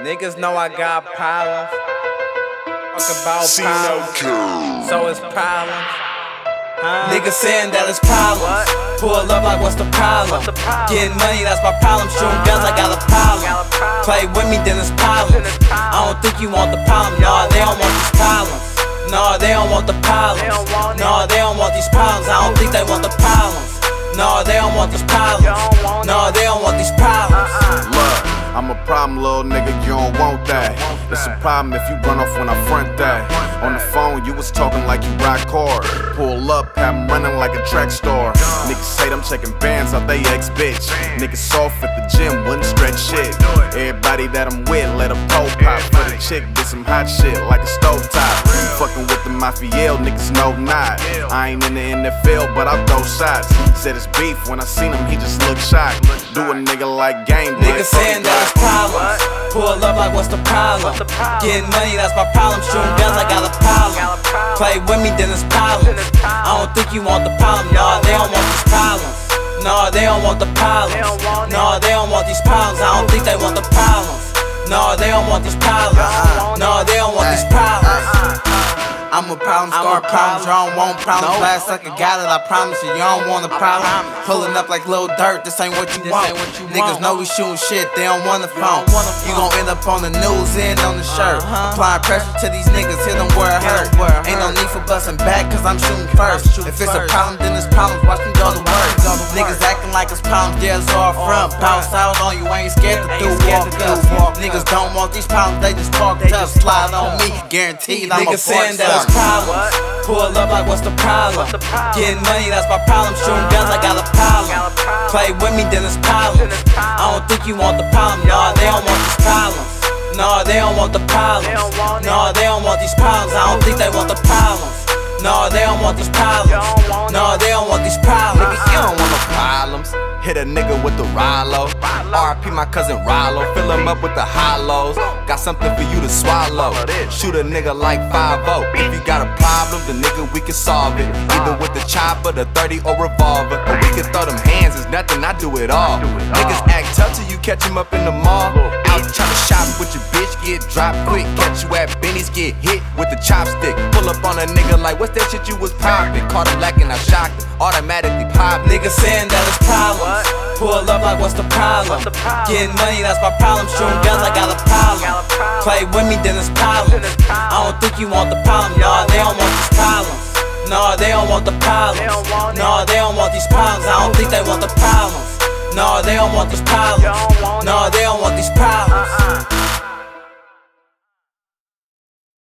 Niggas know I got problems. Talk about problems. So it's problems. Huh? Niggas saying that it's problems. Pull up like what's the problem? Getting money, that's my problem. Shooting uh-huh. guns, I got a problem. Play with me, then it's problems. I don't think you want the problem. No, they don't want these problems. No, they don't want the problems. No, they don't want these problems. I don't think they want the problems. No, they don't want these problems. I'm a problem, little nigga, you don't want that. It's a problem if you run off when I front that. On the phone, you was talking like you rock hard. Pull up, 'em running like a track star. Niggas say them checking bands out they ex bitch. Niggas soft at the gym, wouldn't stretch shit. Everybody that I'm with, let a pole pop. For the chick, get some hot shit like a stove top. Fucking with the Mafia, niggas know not. I ain't in the NFL, but I throw shots. Said it's beef, when I seen him, he just looked shocked. Do a nigga like game, Niggas saying that it's problems. Pull up like what's the problem? Getting money, that's my problem. Shooting guns, I got a problem. Play with me, then it's problems. I don't think you want the problem. No, they don't want these problems. No, they don't want the problems. No, they don't want these problems. I don't think they want the problems. No, they don't want these problems. No, they don't want these problems. I'm a problem, start problems. You don't want problems. Last sucker got it, I promise you. You don't want a problem. Pulling up like little dirt, this ain't what you want. Niggas know we shooting shit, they don't want the phone. You gon' end up on the news and on the shirt. Applying pressure to these niggas, hit them where it hurt. Ain't no need for busting back, cause I'm shooting first. If it's a problem, then it's problems. Watch me go to work. Niggas acting like it's problems, yeah, it's all front. Bounce out on you, ain't scared to do walk up. Niggas don't want these problems, they just talk tough. Slide on me, guaranteed I'm a saying that problems. Pull up like what's the problem? Getting money, that's my problem. Shooting guns, I got a problem. Play with me, then it's problems. I don't think you want the problem. No, they don't want these problems. No, they don't want the problems. No, they don't want these problems. I don't think they want the problems. No, they don't want these problems. You don't want no problems. Hit a nigga with the Rollo. RP my cousin Rollo. Fill him up with the hollows. Got something for you to swallow. Shoot a nigga like 5 If you got a problem, the nigga, we can solve it. Either with the chopper, the 30, or revolver. Or we can throw them hands, it's nothing, I do it all. Niggas act tough till you catch him up in the mall. Bitch, get dropped quick. Catch you at Benny's, get hit with the chopstick. Pull up on a nigga like, what's that shit you was poppin'? Caught him lacking, I shocked him. Automatically pop. Nigga saying that it's problems. Pull up like what's the problem? Getting money, that's my problem. Shooting guns, I got a problem. Play with me, then it's problems. I don't think you want the problem. No, they don't want these problems. No, they don't want the problems. No, they don't want these problems. I don't think they want the problems. No, they don't want those problems. Nah, they don't want these problems. No,